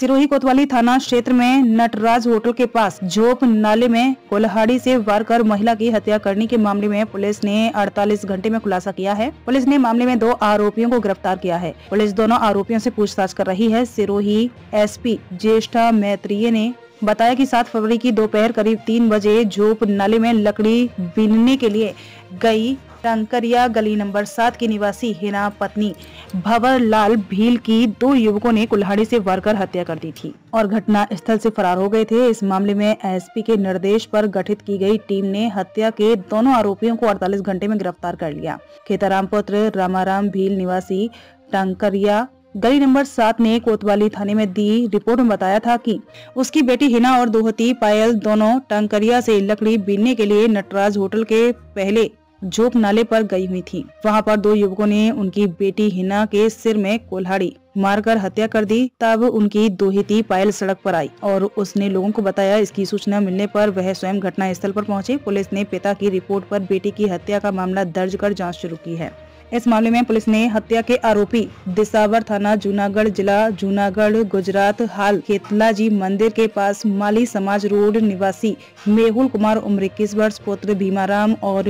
सिरोही कोतवाली थाना क्षेत्र में नटराज होटल के पास झोप नाले में कोल्हाड़ी से वार कर महिला की हत्या करने के मामले में पुलिस ने 48 घंटे में खुलासा किया है। पुलिस ने मामले में दो आरोपियों को गिरफ़्तार किया है। पुलिस दोनों आरोपियों से पूछताछ कर रही है। सिरोही एसपी ज्येष्ठा मैत्रीय ने बताया कि 7 फरवरी की दोपहर करीब तीन बजे झोप नाले में लकड़ी बीनने के लिए गई टंकरिया गली नंबर सात की निवासी हिना पत्नी भवर लाल भील की दो युवकों ने कुल्हाड़ी से वार कर हत्या कर दी थी और घटना स्थल से फरार हो गए थे। इस मामले में एसपी के निर्देश पर गठित की गई टीम ने हत्या के दोनों आरोपियों को 48 घंटे में गिरफ़्तार कर लिया। खेताराम पुत्र रामाराम भील निवासी टंकरिया गली नंबर सात ने कोतवाली थाने में दी रिपोर्ट में बताया था कि उसकी बेटी हिना और दोहती पायल दोनों टंकरिया से लकड़ी बीनने के लिए नटराज होटल के पहले जोक नाले पर गई हुई थी। वहाँ पर दो युवकों ने उनकी बेटी हिना के सिर में कोल्हाड़ी मारकर हत्या कर दी। तब उनकी दोहिती पायल सड़क पर आई और उसने लोगों को बताया, इसकी सूचना मिलने पर वह स्वयं घटना स्थल पर पहुँचे। पुलिस ने पिता की रिपोर्ट पर बेटी की हत्या का मामला दर्ज कर जाँच शुरू की है। इस मामले में पुलिस ने हत्या के आरोपी दिसावर थाना जूनागढ़ जिला जूनागढ़ गुजरात, हाल खेतला जी मंदिर के पास माली समाज रोड निवासी मेहुल कुमार उम्र इक्कीस वर्ष, पुत्र भीमाराम और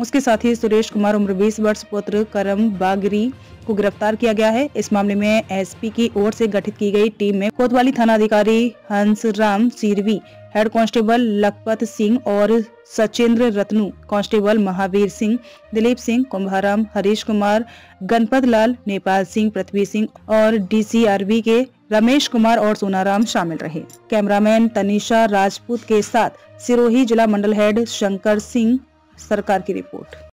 उसके साथी सुरेश कुमार उम्र बीस वर्ष, पुत्र करम बागरी को गिरफ़्तार किया गया है। इस मामले में एसपी की ओर से गठित की गई टीम में कोतवाली थाना अधिकारी हंस राम सिरवी हेड कांस्टेबल लखपत सिंह और सचेंद्र रत्नु, कांस्टेबल महावीर सिंह, दिलीप सिंह, कुंभाराम, हरीश कुमार, गणपत लाल, नेपाल सिंह, पृथ्वी सिंह और डीसीआरबी के रमेश कुमार और सोनाराम शामिल रहे। कैमरामैन तनिषा राजपूत के साथ सिरोही जिला मंडल हेड शंकर सिंह, सरकार की रिपोर्ट।